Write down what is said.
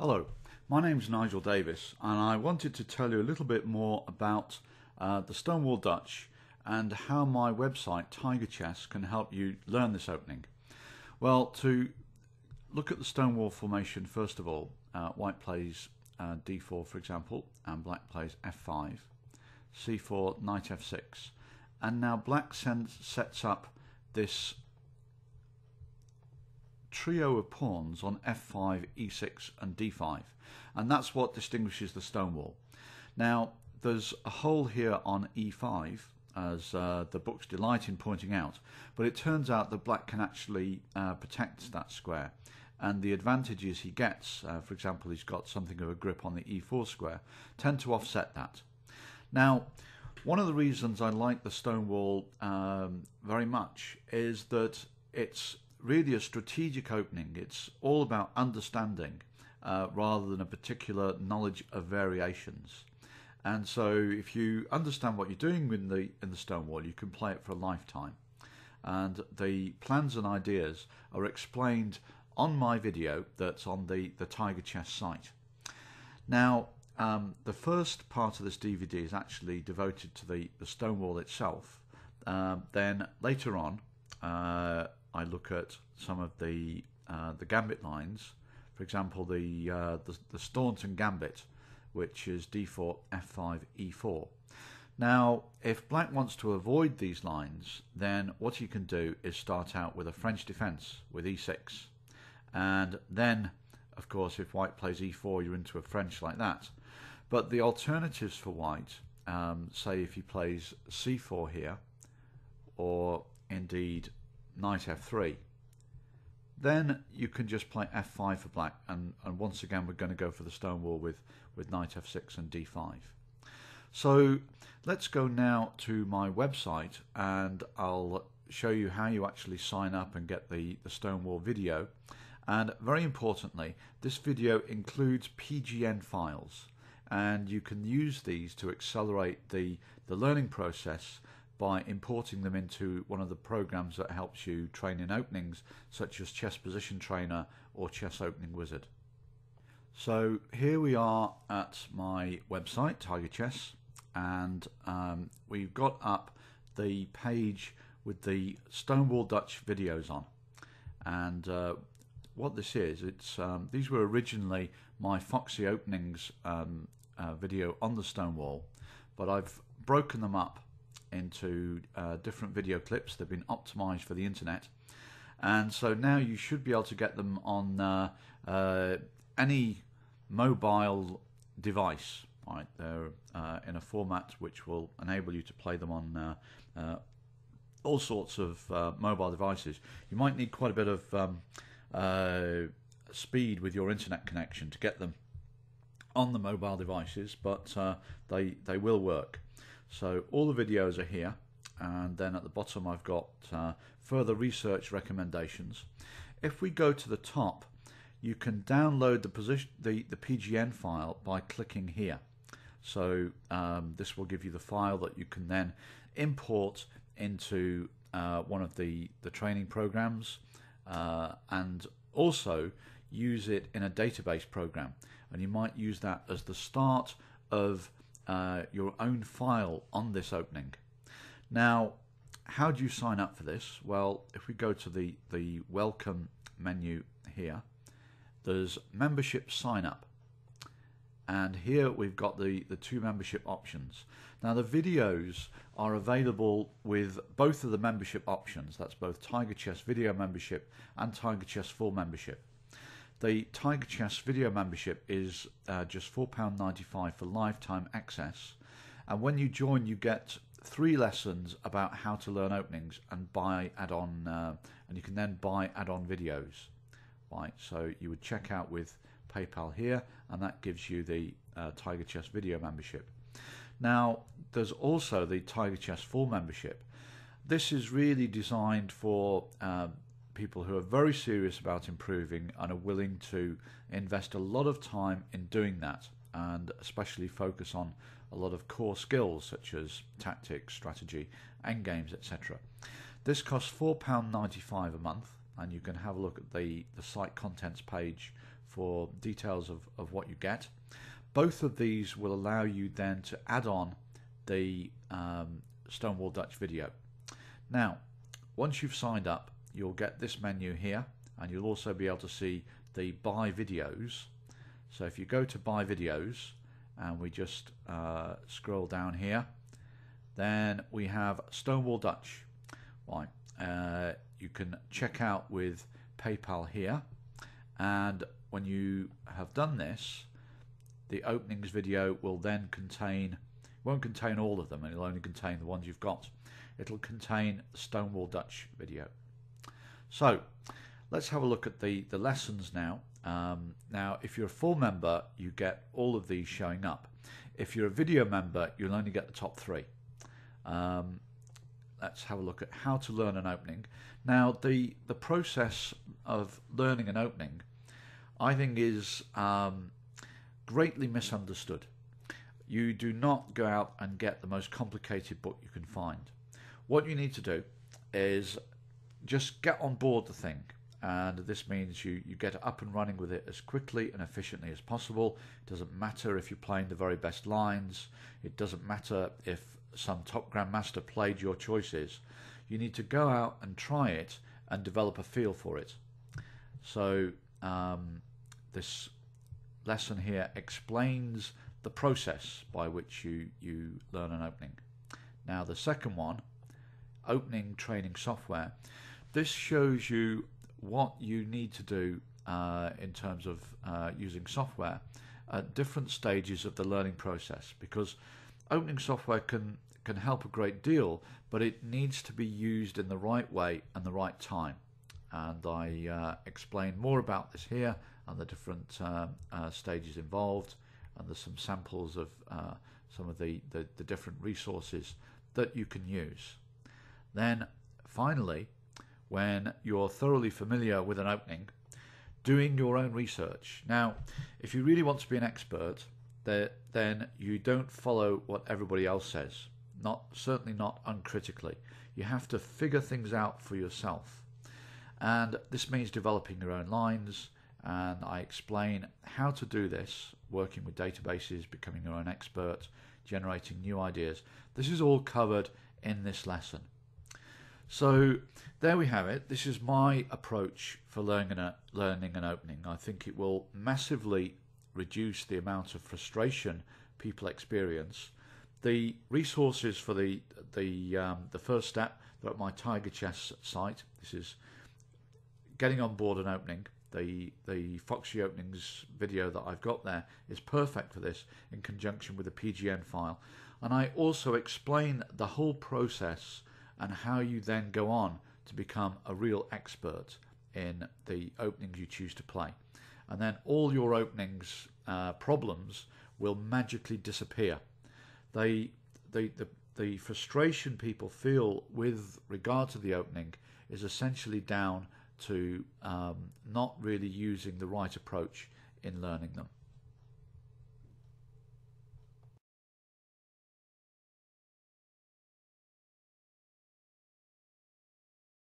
Hello, my name is Nigel Davies, and I wanted to tell you a little bit more about uh, the Stonewall Dutch and how my website Tiger Chess can help you learn this opening. Well, to look at the Stonewall formation, first of all, uh, white plays uh, d4, for example, and black plays f5, c4, knight f6, and now black sends, sets up this trio of pawns on f5, e6 and d5 and that's what distinguishes the stonewall. Now there's a hole here on e5 as uh, the books delight in pointing out but it turns out that black can actually uh, protect that square and the advantages he gets, uh, for example he's got something of a grip on the e4 square, tend to offset that. Now one of the reasons I like the Stonewall um, very much is that it's really a strategic opening. It's all about understanding uh, rather than a particular knowledge of variations. And so, if you understand what you're doing in the in the Stonewall, you can play it for a lifetime. And the plans and ideas are explained on my video that's on the the Tiger Chess site. Now, um, the first part of this DVD is actually devoted to the the Stonewall itself. Um, then later on, uh, I look at some of the uh, the gambit lines. For example, the, uh, the the Staunton gambit, which is d4, f5, e4. Now, if black wants to avoid these lines, then what he can do is start out with a French defence with e6. And then, of course, if white plays e4, you're into a French like that. But the alternatives for white, um, say if he plays c4 here, or indeed knight f3 then you can just play f5 for black and, and once again we're going to go for the stonewall with, with knight f6 and d5 so let's go now to my website and I'll show you how you actually sign up and get the, the stonewall video. And very importantly this video includes PGN files and you can use these to accelerate the, the learning process by importing them into one of the programs that helps you train in openings such as Chess Position Trainer or Chess Opening Wizard. So here we are at my website, Tiger Chess, and um, we've got up the page with the Stonewall Dutch videos on. And uh, what this is, it's um, these were originally my Foxy Openings um, uh, video on the Stonewall, but I've broken them up into uh, different video clips. They've been optimized for the internet. And so now you should be able to get them on uh, uh, any mobile device. Right, they're uh, in a format which will enable you to play them on uh, uh, all sorts of mobile devices. You might need quite a bit of um, speed with your internet connection to get them on the mobile devices, but they they will work. So all the videos are here and then at the bottom I've got uh, further research recommendations. If we go to the top you can download the position the, the PGN file by clicking here. So um, this will give you the file that you can then import into uh, one of the, the training programs uh, and also use it in a database program and you might use that as the start of uh, your own file on this opening. Now, how do you sign up for this? Well, if we go to the, the welcome menu here, there's membership sign up. And here we've got the, the two membership options. Now the videos are available with both of the membership options. That's both Tiger Chess Video Membership and Tiger Chess Full Membership. The Tiger Chess video membership is uh, just £4.95 for lifetime access. And when you join, you get three lessons about how to learn openings and buy add-on, uh, and you can then buy add-on videos. Right, so you would check out with PayPal here, and that gives you the uh, Tiger Chess video membership. Now, there's also the Tiger Chess full membership. This is really designed for uh, people who are very serious about improving and are willing to invest a lot of time in doing that and especially focus on a lot of core skills such as tactics, strategy, end games, etc. This costs £4.95 a month and you can have a look at the, the site contents page for details of, of what you get. Both of these will allow you then to add on the um, Stonewall Dutch video. Now, once you've signed up, you'll get this menu here and you'll also be able to see the buy videos. So if you go to buy videos and we just uh, scroll down here, then we have Stonewall Dutch. Right, uh, you can check out with PayPal here and when you have done this the openings video will then contain won't contain all of them and it'll only contain the ones you've got it'll contain the Stonewall Dutch video so let's have a look at the the lessons now um, now if you're a full member you get all of these showing up if you're a video member you'll only get the top three um, let's have a look at how to learn an opening. Now, the the process of learning an opening, I think, is um, greatly misunderstood. You do not go out and get the most complicated book you can find. What you need to do is just get on board the thing. And this means you, you get up and running with it as quickly and efficiently as possible. It doesn't matter if you're playing the very best lines. It doesn't matter if some top grandmaster played your choices. You need to go out and try it and develop a feel for it. So um, this lesson here explains the process by which you, you learn an opening. Now the second one, opening training software, this shows you what you need to do uh, in terms of uh, using software at different stages of the learning process because opening software can can help a great deal, but it needs to be used in the right way and the right time. And I uh, explain more about this here and the different uh, uh, stages involved, and there's some samples of uh, some of the, the, the different resources that you can use. Then, finally, when you're thoroughly familiar with an opening, doing your own research. Now, if you really want to be an expert, then you don't follow what everybody else says. Not certainly not uncritically. You have to figure things out for yourself, and this means developing your own lines. And I explain how to do this, working with databases, becoming your own expert, generating new ideas. This is all covered in this lesson. So there we have it. This is my approach for learning an, learning an opening. I think it will massively reduce the amount of frustration people experience. The resources for the the um, the first step are at my Tiger Chess site. This is getting on board an opening. The the Foxy openings video that I've got there is perfect for this in conjunction with a PGN file. And I also explain the whole process and how you then go on to become a real expert in the openings you choose to play and then all your openings uh, problems will magically disappear. They, they, the, the frustration people feel with regard to the opening is essentially down to um, not really using the right approach in learning them.